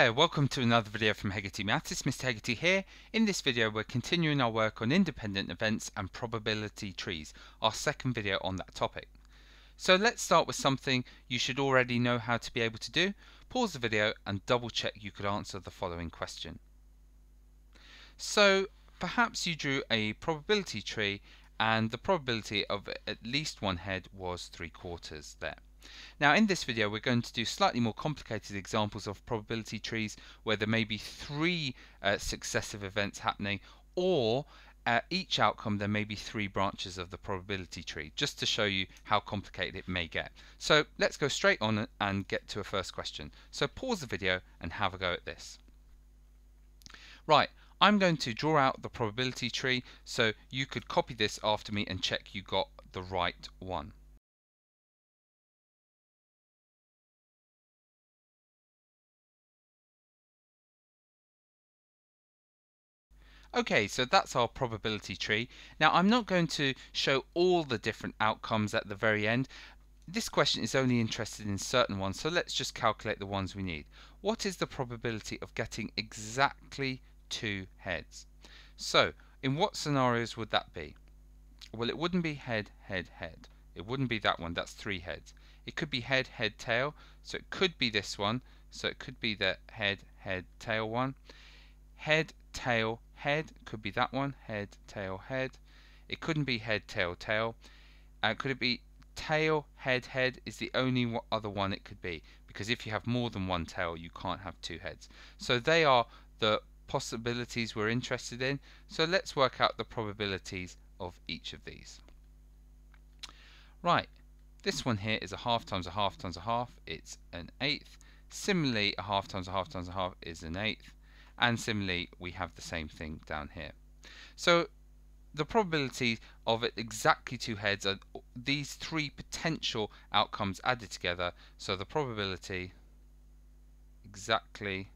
Hey, welcome to another video from Hegarty Maths. It's Mr. Hegarty here. In this video we're continuing our work on independent events and probability trees, our second video on that topic. So let's start with something you should already know how to be able to do. Pause the video and double check you could answer the following question. So perhaps you drew a probability tree and the probability of at least one head was 3 quarters there. Now in this video we're going to do slightly more complicated examples of probability trees where there may be three uh, successive events happening or at each outcome there may be three branches of the probability tree just to show you how complicated it may get. So let's go straight on and get to a first question. So pause the video and have a go at this. Right, I'm going to draw out the probability tree so you could copy this after me and check you got the right one. Okay, so that's our probability tree. Now I'm not going to show all the different outcomes at the very end. This question is only interested in certain ones, so let's just calculate the ones we need. What is the probability of getting exactly two heads? So, in what scenarios would that be? Well, it wouldn't be head, head, head. It wouldn't be that one, that's three heads. It could be head, head, tail, so it could be this one, so it could be the head, head, tail one. Head, tail, head could be that one head tail head. It couldn't be head tail tail. Uh, could it be tail head head is the only other one it could be because if you have more than one tail you can't have two heads. So they are the possibilities we're interested in. So let's work out the probabilities of each of these. Right this one here is a half times a half times a half. It's an eighth. Similarly a half times a half times a half is an eighth and similarly we have the same thing down here. So the probability of it exactly two heads are these three potential outcomes added together. So the probability exactly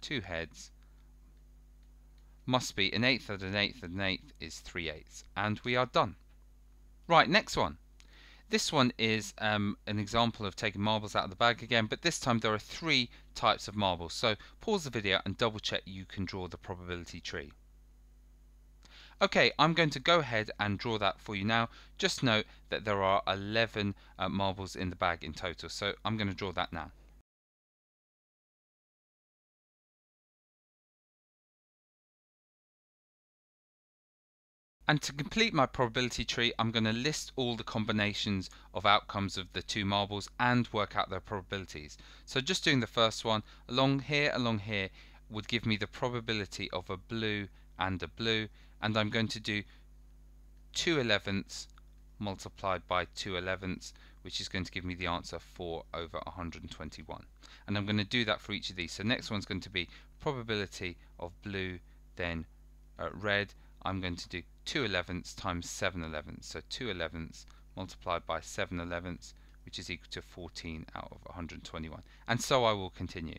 two heads must be an eighth and an eighth and an eighth is three eighths. And we are done. Right, next one. This one is um, an example of taking marbles out of the bag again, but this time there are three types of marbles. So pause the video and double check you can draw the probability tree. Okay, I'm going to go ahead and draw that for you now. Just note that there are 11 uh, marbles in the bag in total, so I'm going to draw that now. And to complete my probability tree, I'm going to list all the combinations of outcomes of the two marbles and work out their probabilities. So just doing the first one, along here, along here, would give me the probability of a blue and a blue. And I'm going to do 2 elevenths multiplied by 2 elevenths, which is going to give me the answer 4 over 121. And I'm going to do that for each of these. So next one's going to be probability of blue, then uh, red. I'm going to do 2 elevenths times 7 elevenths. So 2 elevenths multiplied by 7 elevenths, which is equal to 14 out of 121. And so I will continue.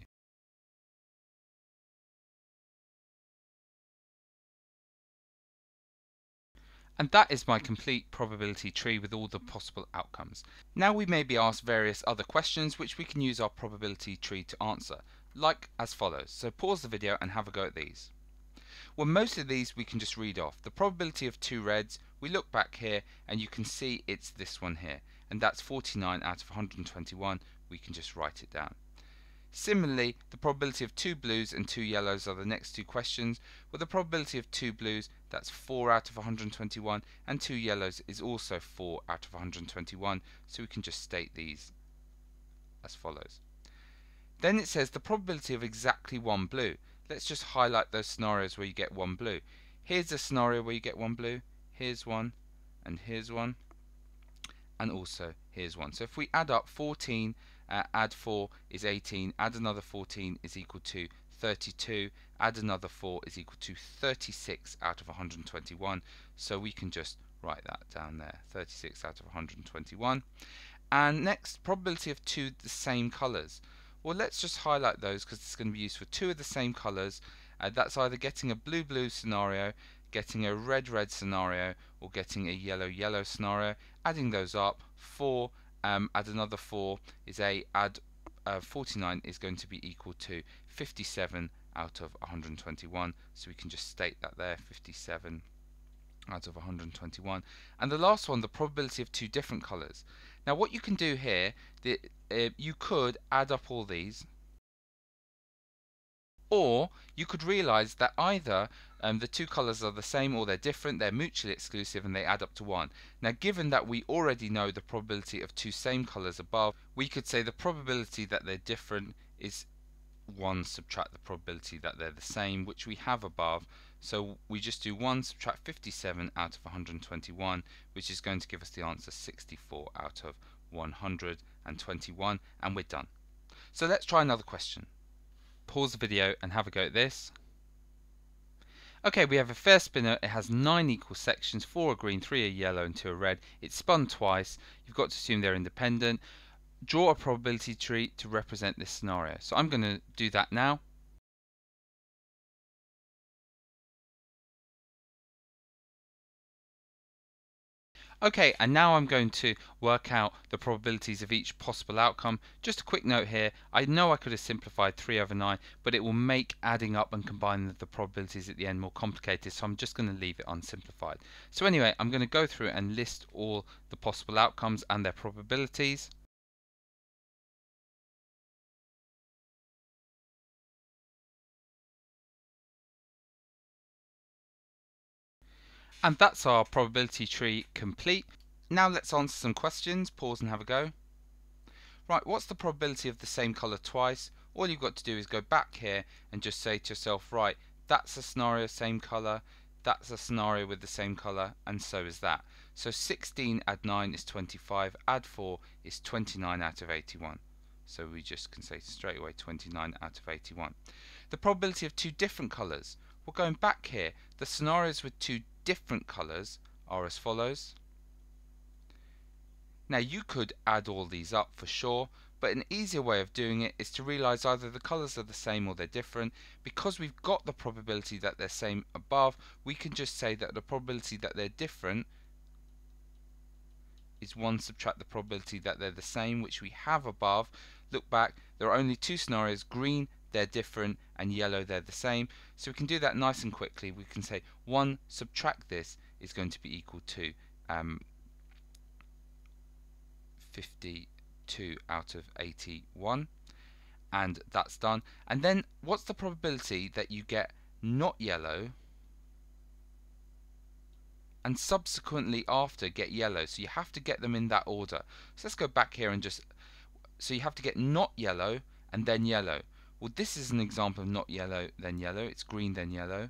And that is my complete probability tree with all the possible outcomes. Now we may be asked various other questions which we can use our probability tree to answer, like as follows. So pause the video and have a go at these. Well, most of these we can just read off. The probability of two reds, we look back here and you can see it's this one here. And that's 49 out of 121. We can just write it down. Similarly, the probability of two blues and two yellows are the next two questions. Well, the probability of two blues, that's 4 out of 121, and two yellows is also 4 out of 121, so we can just state these as follows. Then it says the probability of exactly one blue let's just highlight those scenarios where you get one blue. Here's a scenario where you get one blue, here's one, and here's one, and also here's one. So if we add up 14, uh, add 4 is 18, add another 14 is equal to 32, add another 4 is equal to 36 out of 121. So we can just write that down there, 36 out of 121. And next, probability of two the same colours. Well, let's just highlight those because it's going to be used for two of the same colors. Uh, that's either getting a blue-blue scenario, getting a red-red scenario, or getting a yellow-yellow scenario. Adding those up, 4, um, add another 4 is 8, add uh, 49 is going to be equal to 57 out of 121 so we can just state that there 57 out of 121 and the last one the probability of two different colors now what you can do here the, uh, you could add up all these or you could realize that either um, the two colors are the same or they're different, they're mutually exclusive and they add up to 1. Now given that we already know the probability of two same colors above, we could say the probability that they're different is 1 subtract the probability that they're the same, which we have above. So we just do 1 subtract 57 out of 121, which is going to give us the answer 64 out of 121, and we're done. So let's try another question pause the video and have a go at this. Okay, we have a fair spinner. It has nine equal sections, four are green, three are yellow, and two are red. It's spun twice. You've got to assume they're independent. Draw a probability tree to represent this scenario. So I'm going to do that now. Okay, and now I'm going to work out the probabilities of each possible outcome. Just a quick note here, I know I could have simplified 3 over 9, but it will make adding up and combining the probabilities at the end more complicated, so I'm just going to leave it unsimplified. So anyway, I'm going to go through and list all the possible outcomes and their probabilities. And that's our probability tree complete. Now let's answer some questions. Pause and have a go. Right, what's the probability of the same colour twice? All you've got to do is go back here and just say to yourself, right, that's a scenario same colour, that's a scenario with the same colour, and so is that. So 16 add 9 is 25, add 4 is 29 out of 81. So we just can say straight away 29 out of 81. The probability of two different colours. We're going back here. The scenarios with two different colors are as follows. Now you could add all these up for sure, but an easier way of doing it is to realize either the colors are the same or they're different. Because we've got the probability that they're same above, we can just say that the probability that they're different is 1 subtract the probability that they're the same, which we have above. Look back, there are only two scenarios, green they're different, and yellow, they're the same. So we can do that nice and quickly. We can say 1 subtract this is going to be equal to um, 52 out of 81 and that's done. And then what's the probability that you get not yellow and subsequently after get yellow? So you have to get them in that order. So let's go back here and just so you have to get not yellow and then yellow well, this is an example of not yellow, then yellow. It's green, then yellow.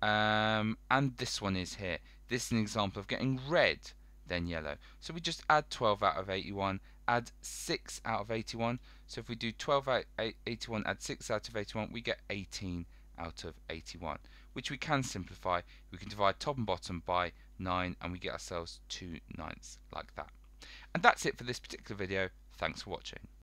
Um, and this one is here. This is an example of getting red, then yellow. So we just add 12 out of 81, add 6 out of 81. So if we do 12 out of 81, add 6 out of 81, we get 18 out of 81, which we can simplify. We can divide top and bottom by 9, and we get ourselves 2 ninths like that. And that's it for this particular video. Thanks for watching.